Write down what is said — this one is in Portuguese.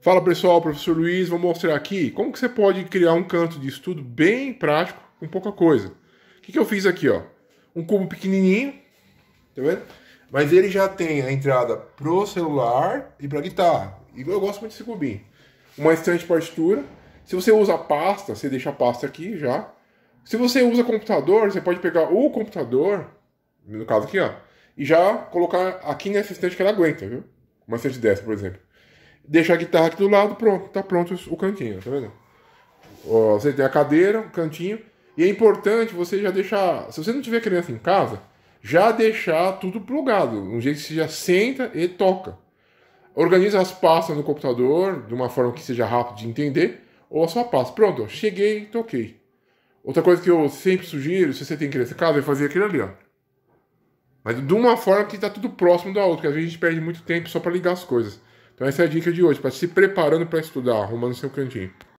Fala pessoal, professor Luiz, vou mostrar aqui como que você pode criar um canto de estudo bem prático com pouca coisa. O que, que eu fiz aqui, ó? Um cubo pequenininho, tá vendo? Mas ele já tem a entrada pro celular e pra guitarra. E eu gosto muito desse cubinho. Uma estante partitura. Se você usa pasta, você deixa a pasta aqui já. Se você usa computador, você pode pegar o computador, no caso aqui, ó, e já colocar aqui nessa estante que ela aguenta, viu? Uma estante dessa, por exemplo deixa a guitarra aqui do lado, pronto, tá pronto o cantinho, tá vendo? Você tem a cadeira, o cantinho, e é importante você já deixar, se você não tiver criança em casa, já deixar tudo plugado, um jeito que você já senta e toca. Organiza as pastas no computador de uma forma que seja rápido de entender, ou a sua pasta. Pronto, cheguei, toquei. Outra coisa que eu sempre sugiro, se você tem criança em casa, é fazer aquilo ali, ó. Mas de uma forma que está tudo próximo da outra, porque às vezes a gente perde muito tempo só para ligar as coisas. Então essa é a dica de hoje, para se preparando para estudar, arrumando seu cantinho.